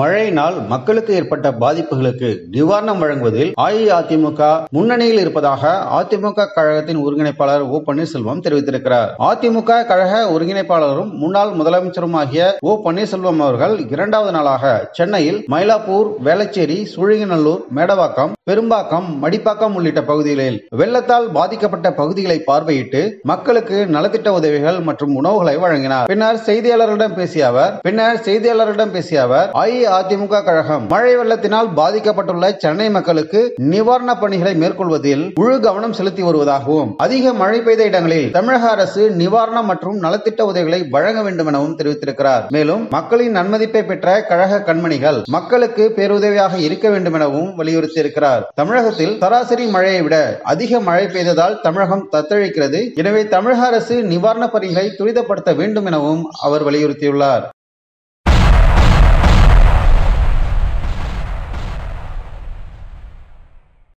மழையினால் மக்களுக்கு ஏற்பட்ட பாதிப்புகளுக்கு நிவாரணம் வழங்குவதில் அஇஅதிமுக முன்னணியில் இருப்பதாக அதிமுக கழகத்தின் ஒருங்கிணைப்பாளர் ஓ பன்னீர்செல்வம் தெரிவித்திருக்கிறார். அதிமுக கழக ஒருங்கிணைப்பாளரும் முன்னாள் முதலமைச்சருமாகிய ஓ பன்னீர்செல்வம் அவர்கள் இரண்டாவது நாளாக சென்னையில் மயிலாப்பூர் வேளச்சேரி சூழிங்கநல்லூர் மேடவாக்கம் பெரும்பாக்கம் மடிப்பாக்கம் உள்ளிட்ட பகுதிகளில் வெள்ளத்தால் பாதிக்கப்பட்ட பகுதிகளை பார்வையிட்டு மக்களுக்கு நலத்திட்ட உதவிகள் மற்றும் உணவுகளை வழங்கினார். பின்னர் செய்தியாளர்களிடம் பேசிய அவர் பின்னர் செய்தியாளர்களிடம் பேசிய அவர் அஇஅதிமுக கழகம். மழை வெள்ளத்தினால் பாதிக்கப்பட்டுள்ள சென்னை மக்களுக்கு நிவாரணப் பணிகளை மேற்கொள்வதில் முழு கவனம் செலுத்தி வருவதாகவும் அதிக மழை பெய்த இடங்களில் தமிழக அரசு நிவாரணம் மற்றும் நலத்திட்ட உதவிகளை வழங்க வேண்டும் எனவும் தெரிவித்திருக்கிறார். மேலும் மக்களின் நன்மதிப்பை பெற்ற கழக கண்மணிகள் மக்களுக்கு பேருதவியாக இருக்க வேண்டும் எனவும் வலியுறுத்தியிருக்கிறார். தமிழகத்தில் சராசரி மழையை விட அதிக மழை பெய்ததால் தமிழகம் தத்தளிக்கிறது. எனவே தமிழக அரசு நிவாரணப் பணிகளை துரிதப்படுத்த வேண்டும் எனவும் அவர் வலியுறுத்தியுள்ளார்.